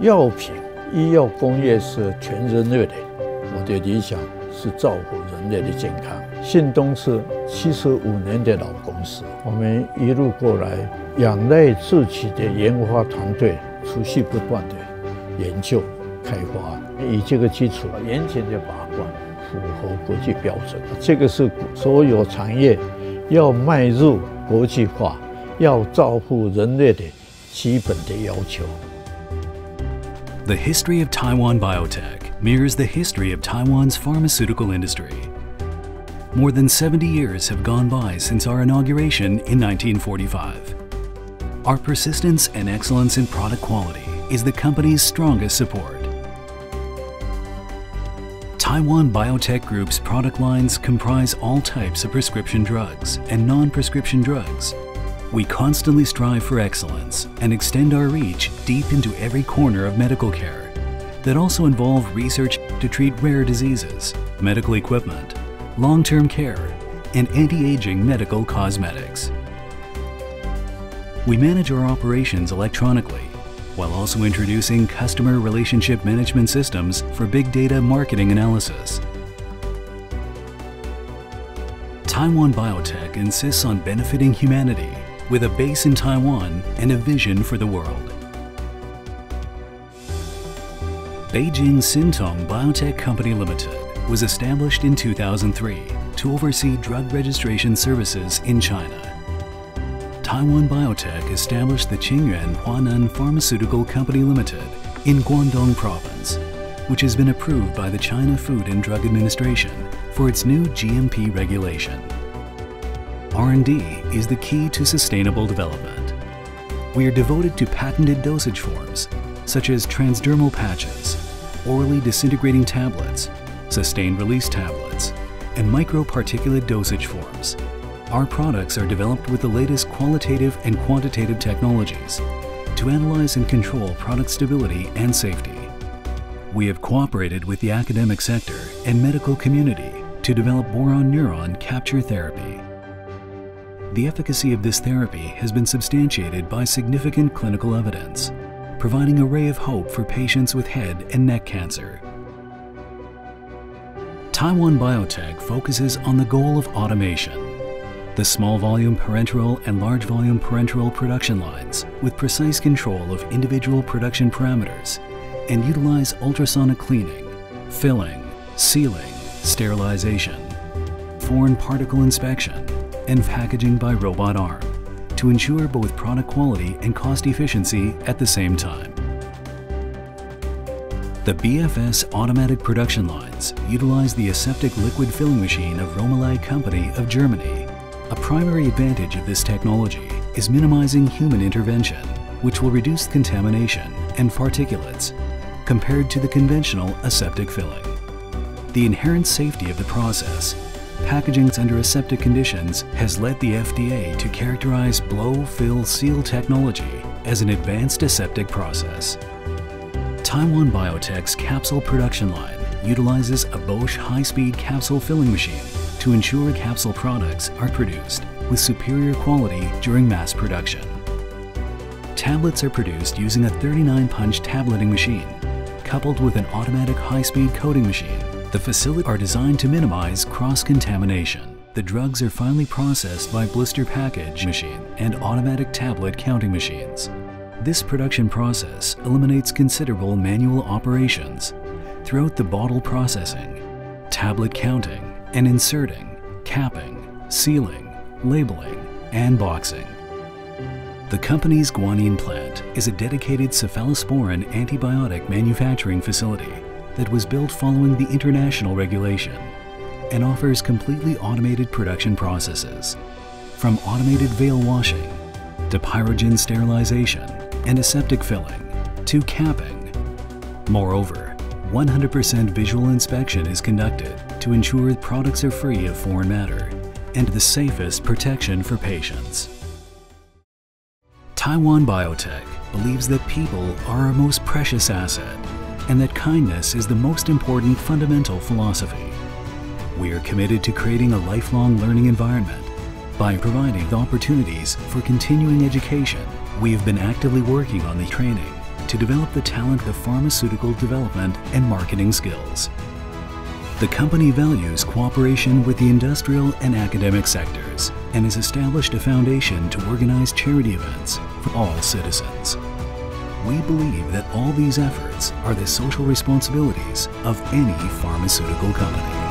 药品、医药工业是全人类的，我的理想是造福人类的健康。信东是七十五年的老公司，我们一路过来，仰赖自己的研发团队，持续不断的研究开发，以这个基础严谨的把关，符合国际标准。这个是所有产业要迈入国际化、要造福人类的基本的要求。The history of Taiwan biotech mirrors the history of Taiwan's pharmaceutical industry. More than 70 years have gone by since our inauguration in 1945. Our persistence and excellence in product quality is the company's strongest support. Taiwan Biotech Group's product lines comprise all types of prescription drugs and non prescription drugs. We constantly strive for excellence and extend our reach deep into every corner of medical care that also involve research to treat rare diseases, medical equipment, long term care, and anti aging medical cosmetics. We manage our operations electronically while also introducing customer relationship management systems for big data marketing analysis. Taiwan Biotech insists on benefiting humanity with a base in Taiwan and a vision for the world. Beijing Sintong Biotech Company Limited was established in 2003 to oversee drug registration services in China. Taiwan Biotech established the Qingyuan Huanan Pharmaceutical Company Limited in Guangdong Province, which has been approved by the China Food and Drug Administration for its new GMP regulation. R&D is the key to sustainable development. We are devoted to patented dosage forms such as transdermal patches, orally disintegrating tablets, sustained release tablets, and microparticulate dosage forms. Our products are developed with the latest qualitative and quantitative technologies to analyze and control product stability and safety. We have cooperated with the academic sector and medical community to develop boron neutron capture therapy. The efficacy of this therapy has been substantiated by significant clinical evidence, providing a ray of hope for patients with head and neck cancer. Taiwan Biotech focuses on the goal of automation. The small volume parenteral and large volume parenteral production lines with precise control of individual production parameters and utilize ultrasonic cleaning, filling, sealing, sterilization, foreign particle inspection, and packaging by robot arm to ensure both product quality and cost efficiency at the same time. The BFS automatic production lines utilize the aseptic liquid filling machine of Rommelag Company of Germany. A primary advantage of this technology is minimizing human intervention, which will reduce contamination and particulates compared to the conventional aseptic filling. The inherent safety of the process packaging under aseptic conditions has led the FDA to characterize blow, fill, seal technology as an advanced aseptic process. Taiwan Biotech's capsule production line utilizes a Bosch high-speed capsule filling machine to ensure capsule products are produced with superior quality during mass production. Tablets are produced using a 39-punch tableting machine coupled with an automatic high-speed coating machine the facilities are designed to minimize cross-contamination. The drugs are finally processed by blister package machine and automatic tablet counting machines. This production process eliminates considerable manual operations throughout the bottle processing, tablet counting and inserting, capping, sealing, labeling, and boxing. The company's guanine plant is a dedicated cephalosporin antibiotic manufacturing facility that was built following the international regulation and offers completely automated production processes, from automated vial washing to pyrogen sterilization and aseptic filling to capping. Moreover, 100% visual inspection is conducted to ensure products are free of foreign matter and the safest protection for patients. Taiwan Biotech believes that people are our most precious asset and that kindness is the most important fundamental philosophy. We are committed to creating a lifelong learning environment by providing opportunities for continuing education. We have been actively working on the training to develop the talent of pharmaceutical development and marketing skills. The company values cooperation with the industrial and academic sectors and has established a foundation to organize charity events for all citizens. We believe that all these efforts are the social responsibilities of any pharmaceutical company.